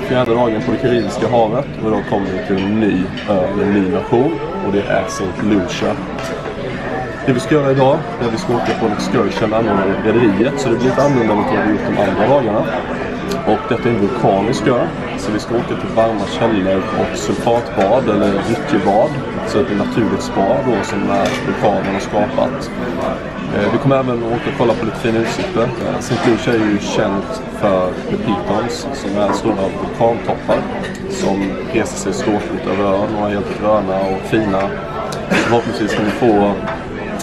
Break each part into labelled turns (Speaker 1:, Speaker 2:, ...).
Speaker 1: fjärde dagen på det Karibiska havet och idag kommer vi till en ny ö, en ny nation och det är St. Lucia. Det vi ska göra idag är att vi ska åka på en excursion anordnad av rederiet så det blir lite annorlunda mot vad vi gjort de andra dagarna. Och detta är en vulkanisk ö. Så vi ska åka till varma källor och sulfatbad eller gyttjebad. Så ett naturligt spa då som vulkanen har skapat. Eh, vi kommer även åka och kolla på lite fina utsikter. Eh, St. Lucia är ju känt för The Pitons som är stora vulkantoppar som reser sig ståtligt över ön och är helt gröna och fina. Förhoppningsvis kan vi få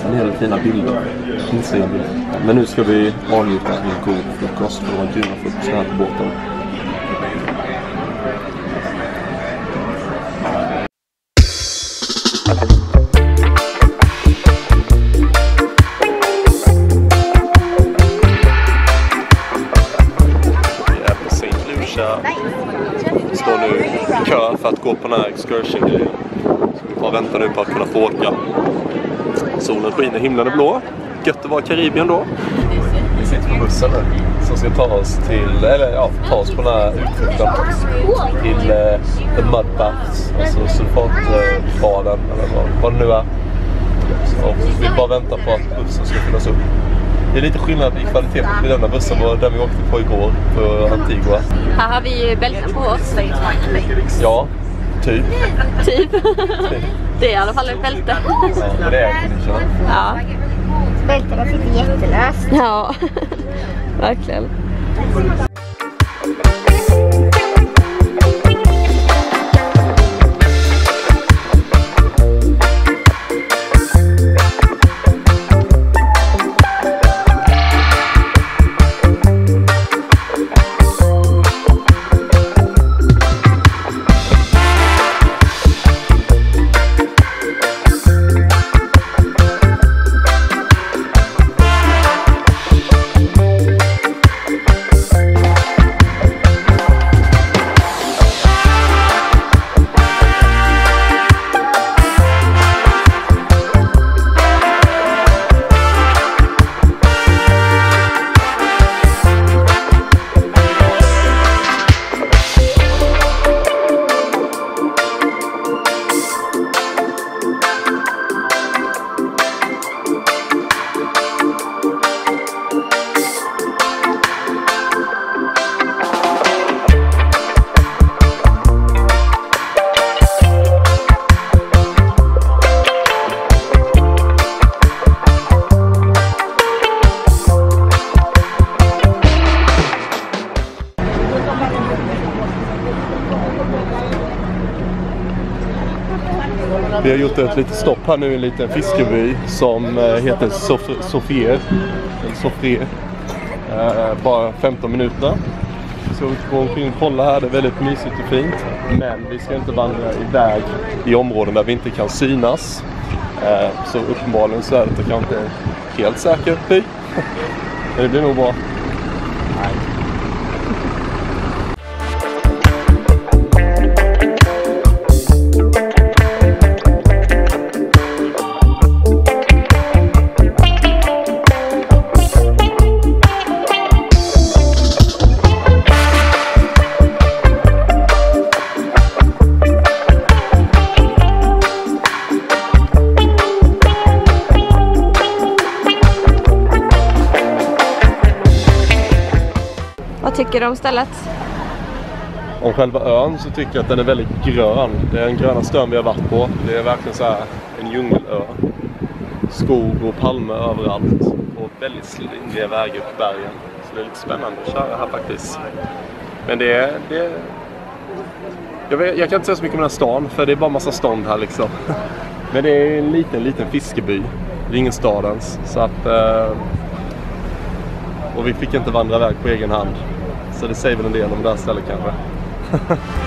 Speaker 1: en hel del fina bilder. Instagrambilder. Men nu ska vi avnjuta en god frukost för det var en grymma frukost här på båten. Excursion-grejen. Vi bara väntar nu på att kunna få åka. Solen skiner, himlen är blå. Gött att vara i Karibien då. Vi sitter på bussen nu som ska ta oss till, eller ja, ta oss på den här utflykten till eh, The Mud Baths, alltså sulfatbaden eller vad, vad det nu är. Och vi bara väntar på att bussen ska fyllas upp. Det är lite skillnad i kvalitet på denna bussen och den vi åkte på igår på Antigua.
Speaker 2: Här har vi ju bälten på oss.
Speaker 1: Ja, typ.
Speaker 2: Typ. Det är i alla fall ett bälte.
Speaker 1: Ja, det är.
Speaker 2: Ja.
Speaker 3: Bältena sitter jättelöst.
Speaker 2: Ja, verkligen.
Speaker 1: Har gjort ett litet stopp här nu i en liten fiskeby som eh, heter Sof- Sofier. Sofrier. Eh, bara 15 minuter. Så vi ska gå omkring och kolla här. Det är väldigt mysigt och fint. Men vi ska inte vandra iväg i områden där vi inte kan synas. Eh, så uppenbarligen så är det kanske inte helt säkert. by. Men det blir nog bra.
Speaker 2: Vad tycker du om stället?
Speaker 1: Om själva ön så tycker jag att den är väldigt grön. Det är den grönaste ön vi har varit på. Det är verkligen så här en djungelö. Skog och palmer överallt. Och väldigt slingriga vägar upp i bergen. Så det är lite spännande att köra här faktiskt. Men det är... Det är jag, vet, jag kan inte säga så mycket om den här stan för det är bara massa stånd här liksom. Men det är en liten, liten fiskeby. Det är ingen stad ens. Så att... Eh, och vi fick inte vandra iväg på egen hand. Så det säger väl en del om det här stället kanske.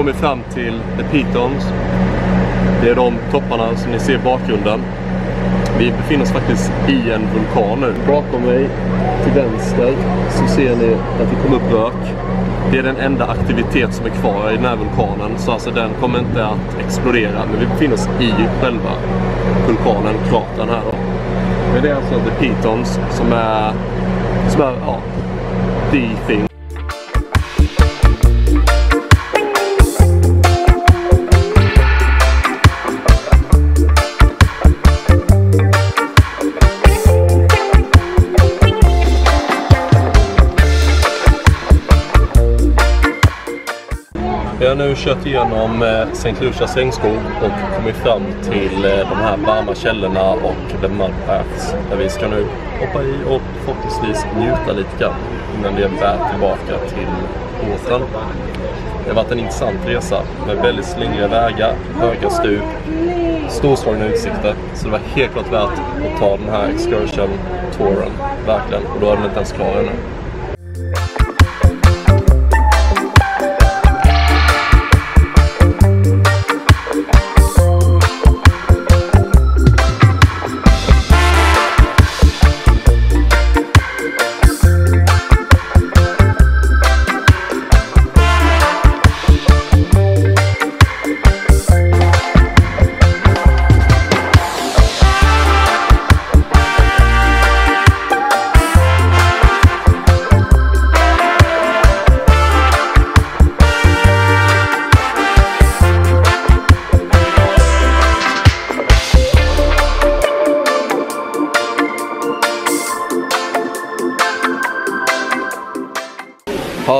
Speaker 1: kommit fram till The Pitons. Det är de topparna som ni ser i bakgrunden. Vi befinner oss faktiskt i en vulkan nu. Bakom mig till vänster så ser ni att det kommer upp rök. Det är den enda aktivitet som är kvar i den här vulkanen. Så alltså den kommer inte att explodera. Men vi befinner oss i själva vulkanen, kratern här då. Men det är alltså The Pitons som är, som är ja, the thing. Har nu kört igenom eh, St. Lucias regnskog och kommit fram till eh, de här varma källorna och The Mud Baths. Där vi ska nu hoppa i och förhoppningsvis njuta lite grann innan vi är väl tillbaka till båten. Det har varit en intressant resa med väldigt slingriga vägar, höga stup, storslagna utsikter. Så det var helt klart värt att ta den här excursion-touren. Verkligen. Och då är den inte ens klar ännu.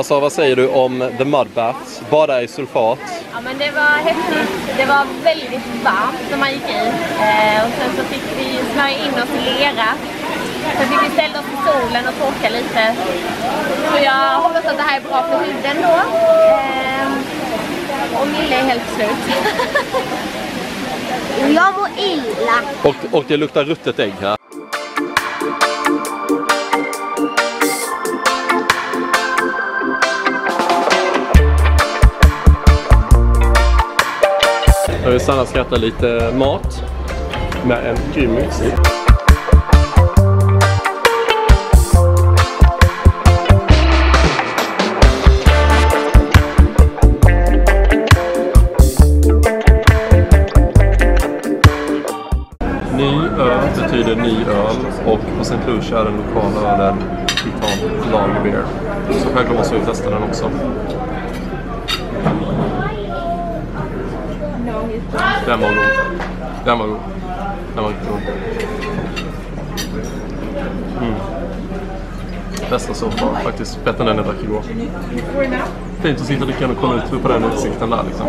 Speaker 1: Alltså, vad säger du om The Mud Baths? Bada i sulfat.
Speaker 2: Ja men det var häftigt. Det var väldigt varmt när man gick i. Eh, och sen så fick vi smörja in oss i lera. Sen fick vi ställa oss i solen och torka lite. Så jag hoppas att det här är bra för huden då. Eh, och Mille är helt slut.
Speaker 3: Jag mår illa.
Speaker 1: Och, och det luktar ruttet ägg här. Stanna och skratta lite mat med en grym musik. Ny öl betyder ny öl och på St. Lucia är den lokala ölen Titan Lager Beer. Så självklart måste vi testa den också. Den var god. Den var god. Den var riktigt god. Mm. Bästa soppa faktiskt. Bättre än den jag drack igår. Fint att sitta och dricka och kolla ut på den utsikten där liksom.